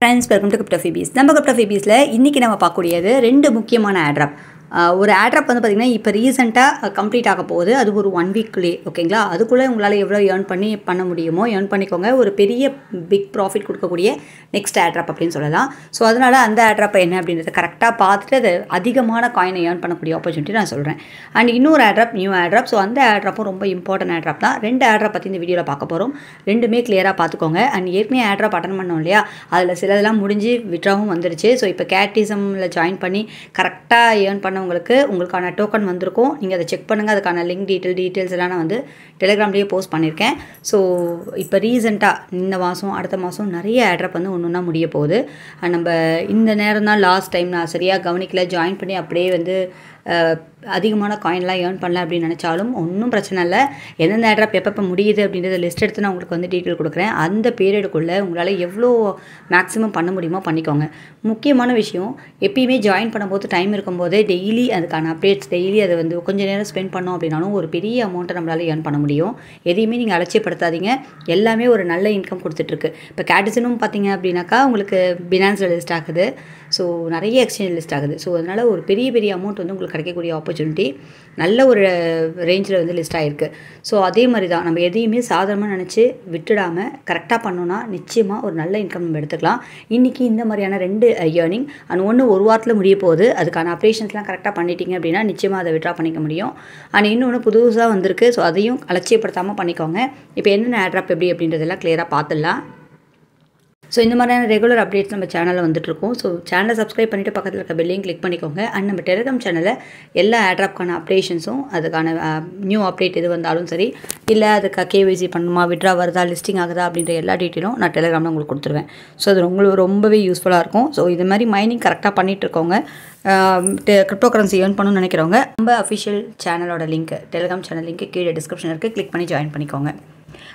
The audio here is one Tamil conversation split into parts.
Friends welcome to crypto freebies நம்ம கிரிப்டோ ஃபீபீஸில் இன்றைக்கி நம்ம பார்க்கக்கூடியது ரெண்டு முக்கியமான ஆட்ராப் ஒரு ஆட்ராப் வந்து பார்த்திங்கன்னா இப்போ ரீசெண்டாக கம்ப்ளீட் ஆக போகுது. அது ஒரு ஒன் வீக்லேயே ஓகேங்களா அதுக்குள்ளே உங்களால் எவ்வளோ ஏர்ன் பண்ணி பண்ண முடியுமோ ஏர்ன் பண்ணிக்கோங்க. ஒரு பெரிய பிக் ப்ராஃபிட் கொடுக்கக்கூடிய நெக்ஸ்ட் ஆட்ராப் அப்படின்னு சொல்லலாம். ஸோ அதனால் அந்த ஆட்ராப் என்ன அப்படின்றத கரெக்டாக பார்த்துட்டு அது அதிகமான காயினை ஏர்ன் பண்ணக்கூடிய ஆப்பர்ச்சுனிட்டி நான் சொல்கிறேன் அண்ட் இன்னொரு ஆட்ராப் நியூ ஆட்ராப் ஸோ அந்த ஆட்ராப்பும் ரொம்ப இம்பார்ட்டன்ட் ஆட்ராப் தான். ரெண்டு ஆட்ரப் பற்றி இந்த வீடியோவில் பார்க்க போகிறோம் ரெண்டுமே கிளியராக பார்த்துக்கோங்க. அண்ட் ஏற்கனவே ஆட்ராப் அட்டன் பண்ணோம் இல்லையா? அதில் சிலதெல்லாம் முடிஞ்சு விட்ராவும் வந்துடுச்சு ஸோ இப்போ கேட்டிசமில் ஜாயின் பண்ணி கரெக்டாக ஏர்ன் பண்ண பண்ணவங்களுக்கு உங்களுக்கான டோக்கன் வந்திருக்கும். நீங்கள் அதை செக் பண்ணுங்கள் அதுக்கான லிங்க் டீட்டெயில் டீட்டெயில்ஸ் எல்லாம் நான் வந்து டெலிகிராம்லேயே போஸ்ட் பண்ணியிருக்கேன். ஸோ இப்போ ரீசெண்டாக இந்த மாதம் அடுத்த மாதம் நிறைய ஆட்ரப் வந்து ஒன்று ஒன்றா முடிய போகுது. நம்ம இந்த நேரம் தான் லாஸ்ட் டைம் நான் சரியாக கவனிக்கல. ஜாயின் பண்ணி அப்படியே வந்து அதிகமான காயின்லாம் ஏர்ன் பண்ணல அப்படின்னு நினச்சாலும் ஒன்றும் பிரச்சனை இல்லை. எந்தெந்த ஆட்ராப் எப்பப்போ முடியுது அப்படின்றத லிஸ்ட் எடுத்து நான் உங்களுக்கு வந்து டீட்டெயில் கொடுக்குறேன். அந்த பீரியடுக்குள்ளே உங்களால் எவ்வளோ மேக்ஸிமம் பண்ண முடியுமோ பண்ணிக்கோங்க. முக்கியமான விஷயம் எப்பயுமே ஜாயின் பண்ணும்போது டைம் இருக்கும்போதே டெய்லி அதுக்கான அப்டேட்ஸ் டெய்லி அதை வந்து கொஞ்சம் நேரம் ஸ்பெண்ட் பண்ணோம் அப்படின்னாலும் ஒரு பெரிய அமௌண்ட்டை நம்மளால் ஏர்ன் பண்ண முடியும். எதையுமே நீங்கள் அலட்சியப்படுத்தாதீங்க. எல்லாமே ஒரு நல்ல இன்கம் கொடுத்துட்ருக்கு இப்போ கேட்டிசனும் பார்த்தீங்க அப்படின்னாக்கா உங்களுக்கு பினான்ஸில் லிஸ்ட் ஆகுது. ஸோ நிறைய எக்ஸ்சேஞ்ச் லிஸ்ட் ஆகுது. ஸோ அதனால் ஒரு பெரிய பெரிய அமௌண்ட் வந்து உங்களுக்கு கிடைக்கக்கூடிய ஆப்பர்ச்சுனிட்டி நல்ல ஒரு ரேஞ்சில் வந்து லிஸ்ட் ஆகிருக்கு ஸோ அதே மாதிரி தான் நம்ம எதையுமே சாதாரணமாக நினச்சி விட்டுடாமல் கரெக்டாக பண்ணோன்னா நிச்சயமாக ஒரு நல்ல இன்கம் நம்ம எடுத்துக்கலாம். இன்றைக்கி இந்த மாதிரியான ரெண்டு இயர்னிங் அண்ட் ஒன்று ஒரு வாரத்தில் முடிய போகுது. அதுக்கான ஆப்ரேஷன்ஸ்லாம் கரெக்டாக பண்ணிட்டீங்க அப்படின்னா நிச்சயமாக அதை விட்ரா பண்ணிக்க முடியும். அண்ட் இன்னொன்று புதுசாக வந்திருக்கு. ஸோ அதையும் அலட்சியப்படுத்தாமல் பண்ணிக்கோங்க. இப்போ என்னென்ன ஆட்ராப் எப்படி அப்படின்றதெல்லாம் கிளியராக பார்த்துடலாம். ஸோ இந்த மாதிரியான ரெகுலர் அப்டேட்ஸ் நம்ம சேனலில் வந்துட்டுருக்கோம். ஸோ சேனலை சப்ஸ்கிரைப் பண்ணிவிட்டு பக்கத்தில் இருக்க பெல்லையும் கிளிக் பண்ணிக்கோங்க. அண்ட் நம்ம டெலிகிராம் சேனலில் எல்லா ஆட்ராப்க்கான அப்டேஷன்ஸும் அதுக்கான நியூ அப்டேட் எது வந்தாலும் சரி இல்லை அதுக்கு கேவிசி பண்ணுமா விட்ரா வருதா லிஸ்டிங் ஆகுதா அப்படின்ற எல்லா டீட்டெயிலும் நான் டெலிகிராமில் உங்களுக்கு கொடுத்துருவேன். ஸோ அது உங்களுக்கு ரொம்பவே யூஸ்ஃபுல்லாக இருக்கும். ஸோ இது மாதிரி மைனிங் கரெக்டாக பண்ணிகிட்டு இருக்கவங்க கிரிப்டோ கரன்சி ஏர்ன் பண்ணணும்னு நினைக்கிறவங்க நம்ம அஃபிஷியல் சேனலோட லிங்க் டெலிகிராம் சேனல் லிங்க் கீழே டிஸ்கிரிப்ஷன் இருக்குது கிளிக் பண்ணி ஜாயின் பண்ணிக்கோங்க.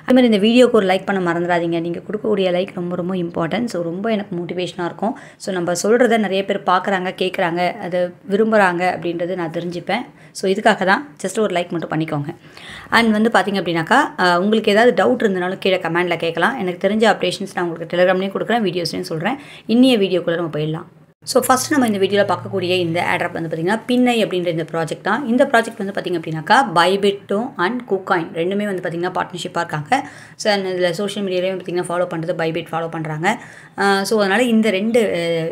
அது மாதிரி இந்த வீடியோக்கு ஒரு லைக் பண்ண மறந்துடாதீங்க. நீங்கள் கொடுக்கக்கூடிய லைக் ரொம்ப ரொம்ப இம்பார்ட்டன்ட் ஸோ ரொம்ப எனக்கு மோட்டிவேஷனாக இருக்கும். ஸோ நம்ம சொல்கிறத நிறைய பேர் பார்க்குறாங்க கேட்குறாங்க அதை விரும்புகிறாங்க அப்படின்றது நான் தெரிஞ்சுப்பேன். ஸோ இதுக்காக தான் ஜஸ்ட் ஒரு லைக் மட்டும் பண்ணிக்கோங்க. அண்ட் வந்து பார்த்திங்க அப்படின்னாக்கா உங்களுக்கு ஏதாவது டவுட் இருந்தனாலும் கீழே கமெண்டில் கேட்கலாம். எனக்கு தெரிஞ்ச அப்டேஷன்ஸ் நான் உங்களுக்கு டெலிகிராம்லேயும் கொடுக்குறேன் வீடியோஸ்லேயும் சொல்கிறேன் இன்னிய வீடியோக்குள்ளே நம்ம போயிடலாம். ஸோ ஃபஸ்ட் நம்ம இந்த வீடியோவில் பார்க்கக்கூடிய இந்த ஆட்ரப் வந்து பார்த்திங்கன்னா பின்னை அப்படின்ற இந்த ப்ராஜெக்ட் தான். இந்த ப்ராஜெக்ட் வந்து பார்த்திங்க அப்படின்னாக்கா பைபிட்டும் அண்ட் குக்காயின் ரெண்டுமே வந்து பார்த்திங்கன்னா பார்ட்னர்ஷிப்பாக இருக்காங்க. ஸோ இதில் சோஷியல் மீடியாலேயும் பார்த்திங்கன்னா ஃபாலோ பண்ணுறது பைபிட் ஃபாலோ பண்ணுறாங்க ஸோ அதனால் இந்த ரெண்டு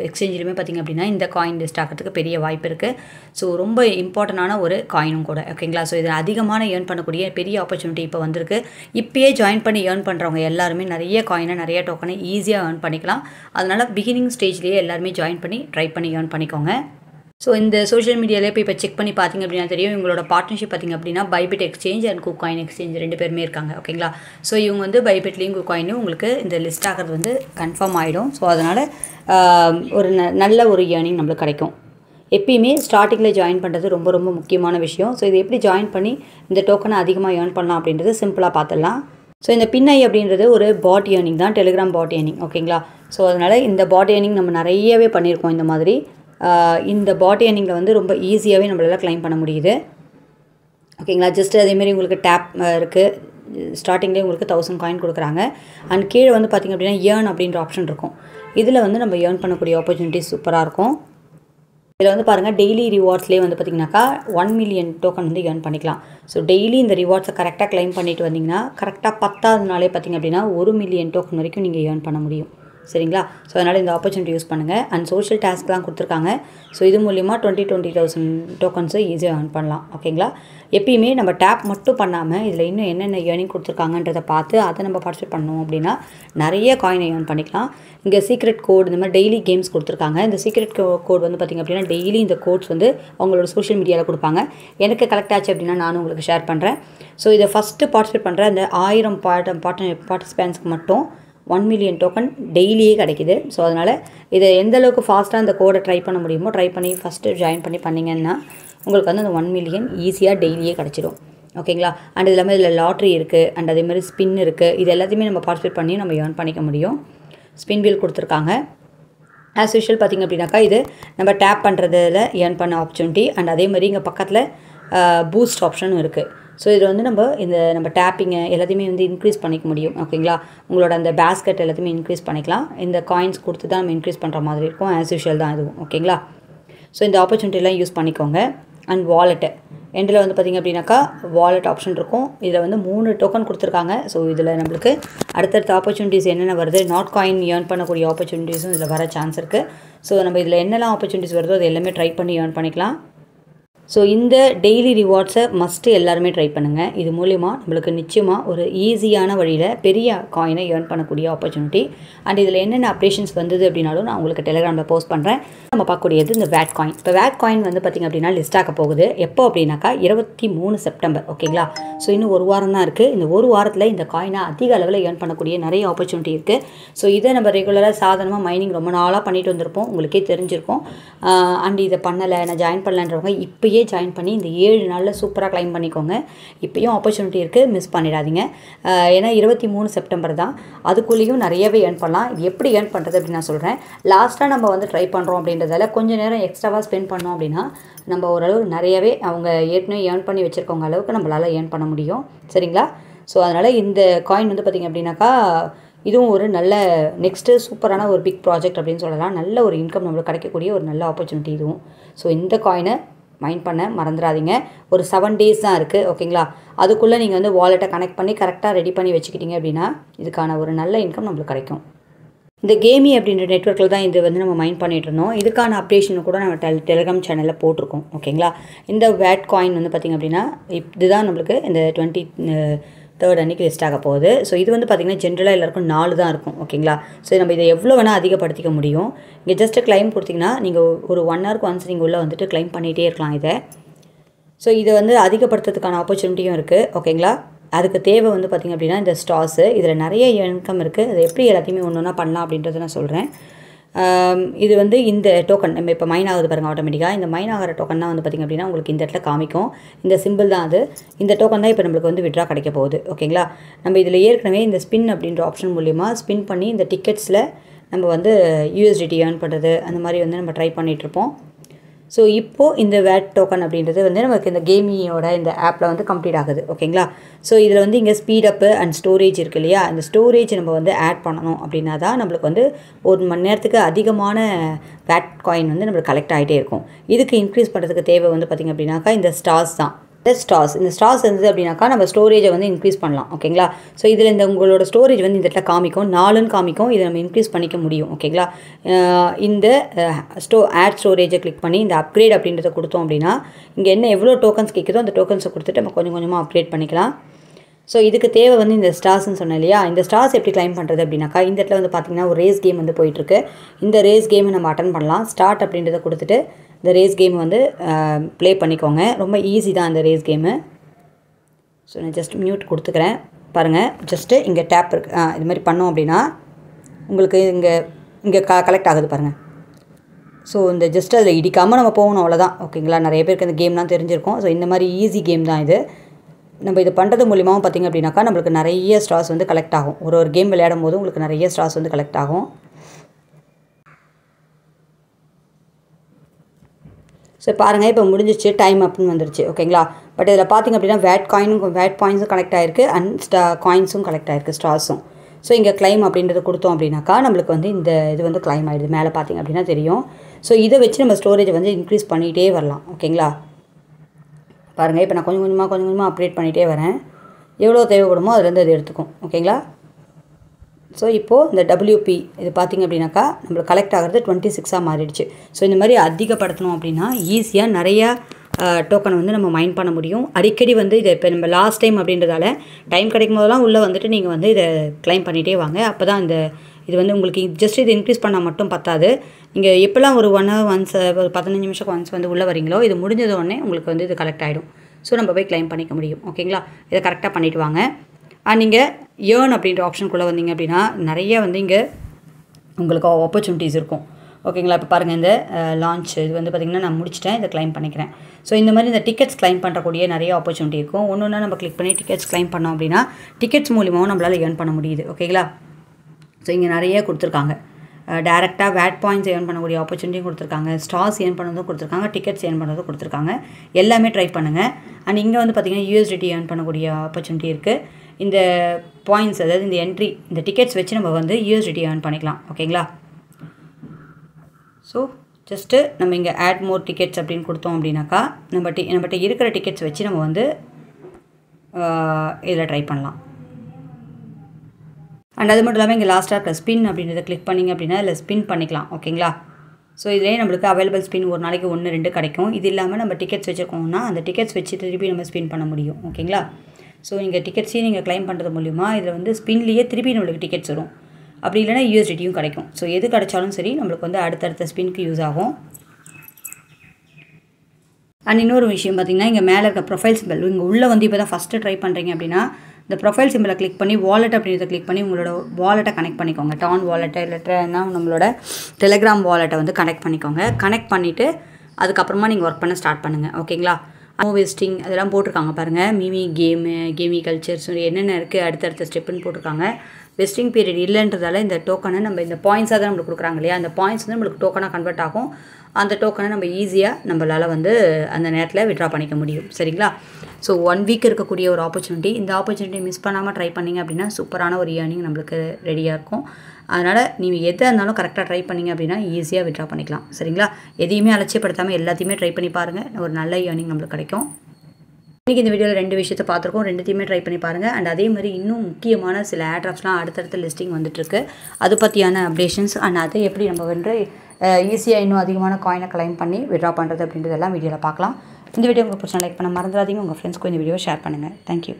எக்ஸ்சேஞ்சிலுமே பார்த்திங்க அப்படின்னா இந்த காயின் லிஸ்ட் ஆகிறதுக்கு பெரிய வாய்ப்பு இருக்குது ஸோ ரொம்ப இம்பார்ட்டண்டான ஒரு காயினும் கூட ஓகேங்களா ஸோ இதில் அதிகமான ஏர்ன் பண்ணக்கூடிய பெரிய ஆப்பர்ச்சுனிட்டி இப்போ வந்திருக்கு. இப்போயே ஜாயின் பண்ணி ஏர்ன் பண்ணுறவங்க எல்லாருமே நிறைய காயினை நிறைய டோக்கனை ஈஸியாக ஏர்ன் பண்ணிக்கலாம். அதனால் பிகினிங் ஸ்டேஜ்லேயே எல்லாருமே ஜாயின் பண்ணி ட்ரை பண்ணி ஏர்ன் பண்ணிக்கோங்க. ஸோ இந்த சோஷியல் மீடியாவிலே இப்போ இப்போ செக் பண்ணி பார்த்தீங்க அப்படின்னா தெரியும். இவங்களோட பார்ட்னர்ஷிப் பார்த்திங்க அப்படின்னா Bybit exchange and KuCoin exchange ரெண்டு பேருமே இருக்காங்க. ஓகேங்களா ஸோ இவங்க வந்து பைபிட்லேயும் குக்காயினும் உங்களுக்கு இந்த லிஸ்ட் ஆகிறது வந்து கன்ஃபார்ம் ஆகிடும் ஸோ அதனால் ஒரு ந நல்ல ஒரு ஏர்னிங் நம்மளுக்கு கிடைக்கும். எப்பயுமே ஸ்டார்டிங்கில் ஜாயின் பண்ணுறது ரொம்ப ரொம்ப முக்கியமான விஷயம். ஸோ இது எப்படி ஜாயின் பண்ணி இந்த டோக்கனை அதிகமாக ஏர்ன் பண்ணலாம் அப்படின்றது சிம்பிளாக பார்த்துடலாம் ஸோ இந்த பின்னை அப்படின்றது ஒரு பாட் ஏர்னிங் தான். டெலிகிராம் பாட் ஏர்னிங் ஓகேங்களா ஸோ அதனால் இந்த பாட் ஏர்னிங் நம்ம நிறையவே பண்ணியிருக்கோம் இந்த மாதிரி. இந்த பாட் ஏர்னிங்கில் வந்து ரொம்ப ஈஸியாகவே நம்மளால் கிளைம் பண்ண முடியுது. ஓகேங்களா ஜஸ்ட் அதேமாரி உங்களுக்கு டேப் இருக்குது ஸ்டார்டிங்லேயே உங்களுக்கு தௌசண்ட் காயின் கொடுக்குறாங்க. அண்ட் கீழே வந்து பார்த்திங்க அப்படின்னா ஏர்ன் அப்படின்ற ஆப்ஷன் இருக்கும். இதில் வந்து நம்ம ஏர்ன் பண்ணக்கூடிய ஆப்பர்ச்சுனிட்டிஸ் சூப்பராக இருக்கும். இதில் வந்து பாருங்கள் டெய்லி ரிவார்ட்ஸ்லேயே வந்து பார்த்திங்கனாக்கா ஒன் மில்லியன் டோக்கன் வந்து ஏர்ன் பண்ணிக்கலாம். ஸோ டெய்லி இந்த ரிவார்ட்ஸை கரெக்டாக கிளைம் பண்ணிட்டு வந்தீங்கன்னா கரெக்டாக பத்தாவது நாளே பார்த்திங்க அப்படின்னா ஒரு மில்லியன் டோக்கன் வரைக்கும் நீங்கள் ஏர்ன் பண்ண முடியும். சரிங்களா? ஸோ அதனால் இந்த ஆப்பர்ச்சுனிட்டி யூஸ் பண்ணுங்கள் அண்ட் சோஷியல் டாஸ்க்லாம் கொடுத்துருக்காங்க. ஸோ இது மூலிமா டுவெண்ட்டி டுவெண்ட்டி தௌசண்ட் டோக்கன்ஸை ஈஸியாக ஏர்ன் பண்ணலாம். ஓகேங்களா எப்பயுமே நம்ம டேப் மட்டும் பண்ணாமல் இதில் இன்னும் என்னென்ன ஏர்னிங் கொடுத்துருக்காங்கன்றதை பார்த்து அதை நம்ம பார்ட்டிசிபேட் பண்ணோம் அப்படின்னா நிறைய காயினை ஏர்ன் பண்ணிக்கலாம். இங்கே சீக்ரெட் கோட் இந்த மாதிரி டெய்லி கேம்ஸ் கொடுத்துருக்காங்க. இந்த சீக்ரெட் கோட் வந்து பார்த்திங்க அப்படின்னா டெய்லி இந்த கோட்ஸ் வந்து அவங்களோட சோஷியல் மீடியாவில் கொடுப்பாங்க. எனக்கு கலெக்ட் ஆச்சு அப்படின்னா நானும் உங்களுக்கு ஷேர் பண்ணுறேன் ஸோ இதை ஃபஸ்ட்டு பார்ட்டிசிபேட் பண்ணுற அந்த ஆயிரம் பார்ட் பார்ட்டி பார்ட்டிசிபேண்ட்ஸ்க்கு மட்டும் ஒன் மில்லியன் டோக்கன் டெய்லியே கிடைக்கிது. ஸோ அதனால் இதை எந்த அளவுக்கு ஃபாஸ்ட்டாக அந்த கோடை ட்ரை பண்ண முடியுமோ ட்ரை பண்ணி ஃபஸ்ட்டு ஜாயின் பண்ணி பண்ணிங்கன்னா உங்களுக்கு வந்து அந்த ஒன் மில்லியன் ஈஸியாக டெய்லியே கிடச்சிடும் ஓகேங்களா அண்ட் இது இல்லாமல் இதில் லாட்ரி இருக்குது அண்ட் அதே மாதிரி ஸ்பின் இருக்குது இது எல்லாத்தையுமே நம்ம பார்ட்டிசிபேட் பண்ணி நம்ம ஏர்ன் பண்ணிக்க முடியும். ஸ்பின் வீல் கொடுத்துருக்காங்க. ஆஸ் யூஷுவல் பார்த்திங்க அப்படின்னாக்கா இது நம்ம டேப் பண்ணுறதுல ஏர்ன் பண்ண ஆப்பர்ச்சுனிட்டி அண்ட் அதே மாதிரி இங்கே பக்கத்தில் பூஸ்ட் ஆப்ஷனும் இருக்குது ஸோ இதில் வந்து நம்ம இந்த நம்ம டேப்பிங்கை எல்லாத்தையுமே வந்து இன்க்ரீஸ் பண்ணிக்க முடியும் ஓகேங்களா உங்களோட அந்த பேஸ்கெட் எல்லாத்தையுமே இன்க்ரீஸ் பண்ணிக்கலாம். இந்த காயின்ஸ் கொடுத்து தான் நம்ம இன்க்ரீஸ் பண்ணுற மாதிரி இருக்கும். ஆஸ் யூஷுவல் தான் இதுவும் ஓகேங்களா ஸோ இந்த ஆப்பர்ச்சுனிட்டிலாம் யூஸ் பண்ணிக்கோங்க. அண்ட் வாலெட்டு எண்டில் வந்து பார்த்திங்க அப்படின்னாக்கா வாலெட் ஆப்ஷன் இருக்கும். இதில் வந்து மூணு டோக்கன் கொடுத்துருக்காங்க. ஸோ இதில் நம்மளுக்கு அடுத்தடுத்த ஆப்பர்ச்சுனிட்டிஸ் என்னென்ன வருது? நாட் காயின் ஏர்ன் பண்ணக்கூடிய ஆப்பர்ச்சுனிட்டிஸும் இதில் வர சான்ஸ் இருக்குது ஸோ நம்ம இதில் என்னெல்லாம் ஆப்பர்ச்சுனிட்டிஸ் வருதோ அது எல்லாமே ட்ரை பண்ணி ஏர்ன் பண்ணிக்கலாம். ஸோ இந்த டெய்லி ரிவார்ட்ஸை மஸ்ட்டு எல்லாருமே ட்ரை பண்ணுங்கள் இது மூலிமா நம்மளுக்கு நிச்சயமாக ஒரு ஈஸியான வழியில் பெரிய காயினை ஏர்ன் பண்ணக்கூடிய ஆப்பர்ச்சுனிட்டி அண்ட் இதில் என்னென்ன அப்டேஷன்ஸ் வந்தது அப்படின்னாலும் நான் உங்களுக்கு டெலிகிராமில் போஸ்ட் பண்ணுறேன் நம்ம பார்க்கக்கூடியது இந்த வேட் காயின் இப்போ வேட் காயின் வந்து பார்த்திங்க அப்படின்னா லிஸ்ட் ஆக போகுது. எப்போ அப்படின்னாக்கா இருபத்தி மூணு செப்டம்பர். ஓகேங்களா ஸோ இன்னும் ஒரு வாரம் தான் இருக்குது இந்த ஒரு வாரத்தில் இந்த காயினை அதிக அளவில் ஏர்ன் பண்ணக்கூடிய நிறைய ஆப்பர்ச்சுனிட்டி இருக்குது ஸோ இதை நம்ம ரெகுலராக சாதாரணமாக மைனிங் ரொம்ப நாளாக பண்ணிட்டு வந்திருப்போம். உங்களுக்கே தெரிஞ்சிருக்கும். அண்ட் இதை பண்ணலை நான் ஜாயின் பண்ணலன்றவங்க இப்போயே ஜாயின் பண்ணி இந்த ஏழு நாளில் சூப்பராக கிளைம் பண்ணிக்கோங்க. இப்போயும் ஆப்பர்ச்சுனிட்டி இருக்குது மிஸ் பண்ணிடாதீங்க. ஏன்னா இருபத்தி மூணு செப்டம்பர் தான். அதுக்குள்ளேயும் நிறையவே ஏர்ன் பண்ணலாம். இது எப்படி ஏர்ன் பண்ணுறது அப்படின்னு நான் சொல்கிறேன் லாஸ்ட்டாக நம்ம வந்து ட்ரை பண்ணுறோம் அப்படின்றதால கொஞ்சம் நேரம் எக்ஸ்ட்ராவாக ஸ்பெண்ட் பண்ணோம் அப்படின்னா நம்ம ஓரளவு நிறையவே அவங்க ஏற்கனவே ஏர்ன் பண்ணி வச்சுருக்கவங்க அளவுக்கு நம்மளால் ஏர்ன் பண்ண முடியும். சரிங்களா? ஸோ அதனால் இந்த காயின் வந்து பார்த்திங்க அப்படின்னாக்கா இதுவும் ஒரு நல்ல நெக்ஸ்ட்டு சூப்பரான ஒரு பிக் ப்ராஜெக்ட் அப்படின்னு சொல்லலாம். நல்ல ஒரு இன்கம் நம்மளுக்கு கிடைக்கக்கூடிய ஒரு நல்ல ஆப்பர்ச்சுனிட்டி இதுவும். ஸோ இந்த காயினை மைண்ட் பண்ண மறந்துடாதீங்க ஒரு செவன் டேஸ் தான் இருக்குது ஓகேங்களா அதுக்குள்ளே நீங்கள் வந்து வாலெட்டை கனெக்ட் பண்ணி கரெக்டாக ரெடி பண்ணி வச்சுக்கிட்டீங்க அப்படின்னா இதுக்கான ஒரு நல்ல இன்கம் நம்மளுக்கு கிடைக்கும். இந்த கேமி அப்படின்ற நெட்ஒர்க்கில் தான் இது வந்து நம்ம மைண்ட் பண்ணிகிட்டு இருந்தோம். இதுக்கான அப்டேஷன் கூட நம்ம டெல் டெலிகிராம் சேனலில் போட்டிருக்கோம் ஓகேங்களா இந்த வேட் காயின் வந்து பார்த்திங்க அப்படின்னா இதுதான் நம்மளுக்கு இந்த டுவெண்ட்டி தேர்ட் அன்னைக்கு லிஸ்ட் ஆக போகுது. ஸோ இது வந்து பார்த்திங்கன்னா ஜென்ரலாக எல்லாருக்கும் நாலு தான் இருக்கும் ஓகேங்களா ஸோ நம்ம இதை எவ்வளோ வேணால் அதிகப்படுத்திக்க முடியும். இங்கே ஜஸ்ட்டு கிளைம் கொடுத்திங்கன்னா நீங்கள் ஒரு ஒன் ஹவருக்கு ஒன்ஸ் நீங்கள் உள்ளே வந்துட்டு கிளைம் பண்ணிகிட்டே இருக்கலாம் இதை. ஸோ இதை வந்து அதிகப்படுத்துறதுக்கான ஆப்பர்ச்சுனிட்டியும் இருக்குது ஓகேங்களா அதுக்கு தேவை வந்து பார்த்திங்க அப்படின்னா இந்த ஸ்டார்ஸு இதில் நிறைய இன்கம் இருக்குது அது எப்படி எல்லாத்தையுமே ஒன்று ஒன்றா பண்ணலாம் அப்படின்றத நான் சொல்கிறேன் இது வந்து இந்த டோக்கன் நம்ம இப்போ மைன் ஆகுது பாருங்கள் ஆட்டோமேட்டிக்காக இந்த மைன் ஆகிற டோக்கன் தான் வந்து பார்த்திங்க அப்படின்னா உங்களுக்கு இந்த இடத்துல காமிக்கும். இந்த சிம்பிள் தான் அது. இந்த டோக்கன் தான் இப்போ நம்மளுக்கு வந்து விட்ரா கிடைக்க போகுது. ஓகேங்களா நம்ம இதில் ஏற்கனவே இந்த ஸ்பின் அப்படின்ற ஆப்ஷன் மூலிமா ஸ்பின் பண்ணி இந்த டிக்கெட்ஸில் நம்ம வந்து யூஎஸ்டிடி ஏர்ன் பண்ணுறது அந்த மாதிரி வந்து நம்ம ட்ரை பண்ணிகிட்ருப்போம் ஸோ இப்போது இந்த வேட் டோக்கன் அப்படின்றது வந்து நமக்கு இந்த கேமியோட இந்த ஆப்பில் வந்து கம்ப்ளீட் ஆகுது. ஓகேங்களா ஸோ இதில் வந்து இங்கே ஸ்பீடப்பு அண்ட் ஸ்டோரேஜ் இருக்கு இல்லையா? இந்த ஸ்டோரேஜ் நம்ம வந்து ஆட் பண்ணணும் அப்படின்னா தான் நம்மளுக்கு வந்து ஒரு மணி நேரத்துக்கு அதிகமான வேட் காயின் வந்து நம்மளுக்கு கலெக்ட் ஆகிட்டே இருக்கும். இதுக்கு இன்க்ரீஸ் பண்ணுறதுக்கு தேவை வந்து பார்த்திங்க அப்படின்னாக்கா இந்த ஸ்டார்ஸ் தான். ஸ்டார்ஸ் இந்த ஸ்டார்ஸ் இருந்தது அப்படின்னாக்கா நம்ம ஸ்டோரேஜை வந்து இன்க்ரீஸ் பண்ணலாம். ஓகேங்களா ஸோ இதில் இந்த உங்களோட ஸ்டோரேஜ் வந்து இந்த இடத்துல காமிக்கும். நாலுன்னு காமிக்கும். இதை நம்ம இன்க்ரீஸ் பண்ணிக்க முடியும். ஓகேங்களா இந்த ஸ்டோ ஆட் ஸ்டோரேஜை கிளிக் பண்ணி இந்த அப்கிரேட் அப்படின்றத கொடுத்தோம் அப்படின்னா இங்கே என்ன எவ்வளோ டோக்கன்ஸ் கேட்குதோ அந்த டோக்கன்ஸை கொடுத்துட்டு நம்ம கொஞ்சம் கொஞ்சமாக அப்கிரேட் பண்ணிக்கலாம். ஸோ இதுக்கு தேவை வந்து இந்த ஸ்டார்ஸ்னு சொன்னேன் இல்லையா? இந்த ஸ்டார்ஸ் எப்படி கிளைம் பண்ணுறது அப்படின்னாக்கா இந்த இடத்துல வந்து பார்த்திங்கன்னா ஒரு ரேஸ் கேம் வந்து போயிட்டுருக்கு. இந்த ரேஸ் கேமை நம்ம அட்டன் பண்ணலாம். ஸ்டார்ட் அப்படின்றத கொடுத்துட்டு இந்த ரேஸ் கேம் வந்து ப்ளே பண்ணிக்கோங்க. ரொம்ப ஈஸி தான் இந்த ரேஸ் கேமு ஸோ நான் ஜஸ்ட் மியூட் கொடுத்துக்கிறேன். பாருங்கள் ஜஸ்ட்டு இங்கே டேப் இருக்கு. ஆ இது மாதிரி பண்ணோம் அப்படின்னா உங்களுக்கு இங்கே இங்கே க கலெக்ட் ஆகுது பாருங்கள் ஸோ இந்த ஜஸ்ட் அதில் இடிக்காமல் நம்ம போகணும் அவ்வளோதான் ஓகேங்களா நிறைய பேருக்கு இந்த கேம்லாம் தெரிஞ்சிருக்கும். ஸோ இந்த மாதிரி ஈஸி கேம் தான் இது. நம்ம இது பண்ணுறது மூலியமாகவும் பார்த்திங்க அப்படின்னாக்கா நம்மளுக்கு நிறைய ஸ்டார்ஸ் வந்து கலெக்ட் ஆகும். ஒரு ஒரு கேம் விளையாடும் போது உங்களுக்கு நிறைய ஸ்டார்ஸ் வந்து கலெக்ட் ஆகும். ஸோ பாருங்கள் இப்போ முடிஞ்சிச்சு டைம் அப்படின்னு வந்துருச்சு. ஓகேங்களா பட் இதில் பார்த்திங்க அப்படின்னா வேட் காயினும் வேட் பாயிண்ட்ஸும் கலெக்ட் ஆகிருக்கு அண்ட் ஸ்டா காயின்ஸும் கலெக்ட் ஆகிருக்கு ஸ்டார்ஸும் ஸோ இங்கே கிளைம் அப்படின்றது கொடுத்தோம் அப்படின்னாக்கா நம்மளுக்கு வந்து இந்த இது வந்து கிளைம் ஆகிடுது மேலே பார்த்திங்க அப்படின்னா தெரியும். ஸோ இதை வச்சு நம்ம ஸ்டோரேஜ் வந்து இன்க்ரீஸ் பண்ணிகிட்டே வரலாம். ஓகேங்களா பாருங்கள் இப்போ நான் கொஞ்சம் கொஞ்சமாக கொஞ்சம் கொஞ்சமாக அப்டேட் பண்ணிகிட்டே வரேன். எவ்வளோ தேவைப்படுமோ அதுலேருந்து அது எடுத்துக்கும். ஓகேங்களா? ஸோ இப்போது இந்த டபிள்யூபி இது பார்த்திங்க அப்படின்னாக்கா நம்மளுக்கு கலெக்ட் ஆகிறது டுவெண்ட்டி சிக்ஸாக மாறிடுச்சு. ஸோ இந்த மாதிரி அதிகப்படுத்தணும் அப்படின்னா ஈஸியாக நிறையா டோக்கன் வந்து நம்ம மைண்ட் பண்ண முடியும். அடிக்கடி வந்து இதை இப்போ நம்ம லாஸ்ட் டைம் அப்படின்றதால டைம் கிடைக்கும் போதெல்லாம் உள்ளே வந்துட்டு நீங்கள் வந்து இதை க்ளைம் பண்ணிகிட்டே வாங்க. அப்போ தான் இந்த இது வந்து உங்களுக்கு ஜஸ்ட் இது இன்க்ரீஸ் பண்ணால் மட்டும் பத்தாது. நீங்கள் எப்போல்லாம் ஒரு ஒன் ஹவர் ஒன்ஸ் ஒரு பதினஞ்சு நிமிஷம் ஒன்ஸ் வந்து உள்ளே வரீங்களோ இது முடிஞ்சது உடனே உங்களுக்கு வந்து இது கலெக்ட் ஆகிடும் ஸோ நம்ம போய் க்ளைம் பண்ணிக்க முடியும். ஓகேங்களா இதை கரெக்டாக பண்ணிவிட்டு வாங்க. நீங்கள் ஏர்ன் அப்படின்ற ஆப்ஷனுக்குள்ளே வந்தீங்க அப்படின்னா நிறைய வந்து இங்கே உங்களுக்கு ஆப்பர்ச்சுனிட்டிஸ் இருக்கும். ஓகேங்களா இப்போ பாருங்கள் இந்த லான்ச் இது வந்து பார்த்திங்கன்னா நான் முடிச்சிட்டேன் இதை க்ளைம் பண்ணிக்கிறேன். ஸோ இந்த மாதிரி இந்த டிக்கெட்ஸ் க்ளைம் பண்ணுறக்கூடிய நிறைய ஆப்பர்ச்சுனிட்டி இருக்கும். ஒன்று ஒன்றா நம்ம கிளிக் பண்ணி டிக்கெட்ஸ் க்ளைம் பண்ணோம் அப்படின்னா டிக்கெட்ஸ் மூலியமாகவும் நம்மளால் ஏர்ன் பண்ண முடியுது. ஓகேங்களா ஸோ இங்கே நிறைய கொடுத்துருக்காங்க. டேரெக்டாக வேட் பாயிண்ட்ஸ் ஏர்ன் பண்ணக்கூடிய ஆப்பர்ச்சுனிட்டியும் கொடுத்துருக்காங்க. ஸ்டார்ஸ் ஏர்ன் பண்ணதும் கொடுத்துருக்காங்க. டிக்கெட்ஸ் ஏர்ன் பண்ணதும் கொடுத்துருக்காங்க. எல்லாமே ட்ரை பண்ணுங்கள் அண்ட் இங்கே வந்து பார்த்திங்கன்னா யூஎஸ்டிடி ஏர்ன் பண்ணக்கூடிய ஆப்பர்ச்சுனிட்டி இருக்குது இந்த பாயிண்ட்ஸ் அதாவது இந்த என்ட்ரி இந்த டிக்கெட்ஸ் வச்சு நம்ம வந்து யூஎஸ்டிடி ஏர்ன் பண்ணிக்கலாம். ஓகேங்களா ஸோ ஜஸ்ட்டு நம்ம இங்கே ஆட் மோர் டிக்கெட்ஸ் அப்படின்னு கொடுத்தோம் அப்படின்னாக்கா நம்ம டி நம்மகிட்ட இருக்கிற டிக்கெட்ஸ் வச்சு நம்ம வந்து இதில் ட்ரை பண்ணலாம். அண்ட் அது மட்டும் இல்லாமல் இங்கே லாஸ்ட்டாக இருக்க ஸ்பின் அப்படின்றத கிளிக் பண்ணிங்க அப்படின்னா அதில் ஸ்பின் பண்ணிக்கலாம் ஓகேங்களா ஸோ இதிலே நம்மளுக்கு அவைலபிள் ஸ்பின் ஒரு நாளைக்கு ஒன்று ரெண்டு கிடைக்கும். இது இல்லாமல் நம்ம டிக்கெட்ஸ் வச்சுருக்கோம்னா அந்த டிக்கெட்ஸ் வச்சு திருப்பி நம்ம ஸ்பின் பண்ண முடியும் ஓகேங்களா ஸோ நீங்கள் டிக்கெட்ஸையும் நீங்கள் க்ளைம் பண்ணுறது மூலிமா இதில் வந்து ஸ்பின்லேயே திருப்பி நம்மளுக்கு டிக்கெட்ஸ் வரும். அப்படி இல்லைனா யூஎஸ்டியும் கிடைக்கும். ஸோ எது கிடைச்சாலும் சரி நம்மளுக்கு வந்து அடுத்தடுத்த ஸ்பின்க்கு யூஸ் ஆகும். அண்ட் இன்னொரு விஷயம் பார்த்தீங்கன்னா இங்கே மேலே இருக்க ப்ரொஃபைல் சிம்பிள் இங்கே உள்ளே வந்து இப்போ தான் ஃபஸ்ட்டு ட்ரை பண்ணுறீங்க அப்படின்னா இந்த ப்ரொஃபைல் சிம்பிளை கிளிக் பண்ணி வாலெட் அப்படின்றத கிளிக் பண்ணி உங்களோட வாலெட்டை கனெக்ட் பண்ணிக்கோங்க. டான் வாலெட்டை இல்லைன்னா நம்மளோட டெலிகிராம் வாலெட்டை வந்து கனெக்ட் பண்ணிக்கோங்க. கனெக்ட் பண்ணிவிட்டு அதுக்கப்புறமா நீங்கள் ஒர்க் பண்ண ஸ்டார்ட் பண்ணுங்கள் ஓகேங்களா வெஸ்டிங் அதெல்லாம் போட்டிருக்காங்க பாருங்கள் மிமி கேமு கேமி கல்ச்சர்ஸ் என்னென்ன இருக்குது அடுத்தடுத்த ஸ்டெப்புன்னு போட்டிருக்காங்க. வெஸ்டிங் பீரியட் இல்லைன்றதால இந்த டோக்கனை நம்ம இந்த பாயிண்ட்ஸாக தான் நம்மளுக்கு கொடுக்குறாங்க இல்லையா? அந்த பாயிண்ட்ஸ் வந்து நம்மளுக்கு டோக்கனாக கன்வெர்ட் ஆகும். அந்த டோக்கனை நம்ம ஈஸியாக நம்மளால் வந்து அந்த நேரத்தில் விட்ரா பண்ணிக்க முடியும். சரிங்களா? ஸோ ஒன் வீக் இருக்கக்கூடிய ஒரு ஆப்பர்ச்சுனிட்டி இந்த ஆப்பர்ச்சுனிட்டி மிஸ் பண்ணாமல் ட்ரை பண்ணிங்க அப்படின்னா சூப்பரான ஒரு ஏர்னிங் நம்மளுக்கு ரெடியாக இருக்கும். அதனால் நீங்கள் எதாக இருந்தாலும் கரெக்டாக ட்ரை பண்ணிங்க அப்படின்னா ஈஸியாக விட்ரா பண்ணிக்கலாம். சரிங்களா? எதையுமே அலட்சியப்படுத்தாமல் எல்லாத்தையுமே ட்ரை பண்ணி பாருங்கள் ஒரு நல்ல ஏர்னிங் நம்மளுக்கு கிடைக்கும். இன்றைக்கி இந்த வீடியோவில் ரெண்டு விஷயத்தை பார்த்துருக்கோம். ரெண்டுத்தையுமே ட்ரை பண்ணி பாருங்கள் அண்ட் அதே மாதிரி இன்னும் முக்கியமான சில ஆட்ராப்ஸ்லாம் அடுத்தடுத்த லிஸ்டிங் வந்துட்டுருக்கு அது பற்றியான அப்டேஷன்ஸ் அண்ட் அதை எப்படி நம்ம வந்து ஈஸியாக இன்னும் அதிகமான காயினை கிளைம் பண்ணி விட்ரா பண்ணுறது அப்படின்றதெல்லாம் வீடியோவில் பார்க்கலாம். இந்த வீடியோ உங்களுக்கு பிடிச்சா லைக் பண்ண மறந்துடாதீங்க. உங்கள் ஃப்ரெண்ட்ஸ்க்கும் இந்த வீடியோ ஷேர் பண்ணுங்கள் தேங்க்யூ